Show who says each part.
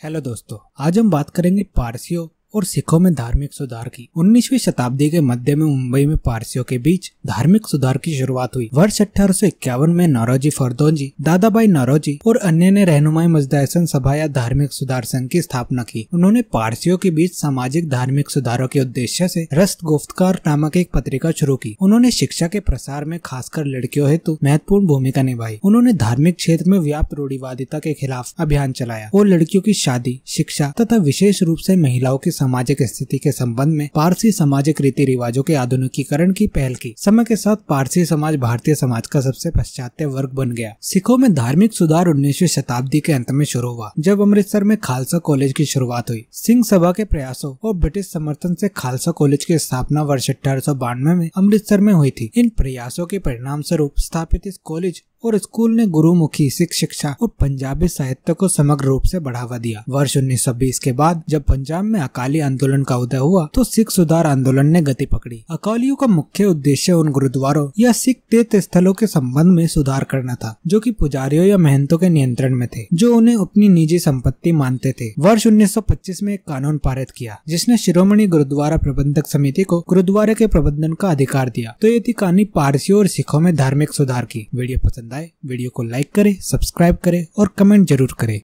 Speaker 1: Hello दोस्तों आज हम बात करेंगे पारसियों और सिखों में धार्मिक सुधार की। 19वीं शताब्दी के मध्य में मुंबई में पारसियों के बीच धार्मिक सुधार की शुरुआत हुई। वर्ष अठारह सौ इक्यावन में नौरोजी फरदोजी दादाबाई नौरोजी और अन्य ने रहनुमाई मजदासन सभा या धार्मिक सुधार संघ की स्थापना की। उन्होंने पारसियों के बीच सामाजिक धार्मिक सुधारों के उद्देश्य से रस्त गुफ्तकार नामक एक पत्रिका शुरू की। उन्होंने शिक्षा के प्रसार में खासकर लड़कियों हेतु महत्वपूर्ण भूमिका निभाई। उन्होंने धार्मिक क्षेत्र में व्याप्त रूढ़ीवादिता के खिलाफ अभियान चलाया और लड़कियों की शादी, शिक्षा तथा विशेष रूप से महिलाओं की सामाजिक स्थिति के संबंध में पारसी सामाजिक रीति रिवाजों के आधुनिकीकरण की पहल की। समय के साथ पारसी समाज भारतीय समाज का सबसे पश्चात्य वर्ग बन गया। सिखों में धार्मिक सुधार उन्नीसवीं शताब्दी के अंत में शुरू हुआ, जब अमृतसर में खालसा कॉलेज की शुरुआत हुई। सिंह सभा के प्रयासों और ब्रिटिश समर्थन से खालसा कॉलेज की स्थापना वर्ष अठारह सौ बानवे में अमृतसर में हुई थी। इन प्रयासों के परिणाम स्वरूप स्थापित इस कॉलेज और स्कूल ने गुरुमुखी सिख शिक्षा और पंजाबी साहित्य को समग्र रूप से बढ़ावा दिया। वर्ष 1920 के बाद जब पंजाब में अकाली आंदोलन का उदय हुआ तो सिख सुधार आंदोलन ने गति पकड़ी। अकालियों का मुख्य उद्देश्य उन गुरुद्वारों या सिख तीर्थ स्थलों के संबंध में सुधार करना था, जो की पुजारियों या महंतों के नियंत्रण में थे, जो उन्हें अपनी निजी संपत्ति मानते थे। वर्ष 1925 में एक कानून पारित किया, जिसने शिरोमणि गुरुद्वारा प्रबंधक समिति को गुरुद्वारे के प्रबंधन का अधिकार दिया। तो ये थी कहानी पारसियों और सिखों में धार्मिक सुधार की। वीडियो पसंद आए वीडियो को लाइक करें सब्सक्राइब करें और कमेंट ज़रूर करें।